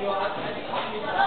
you.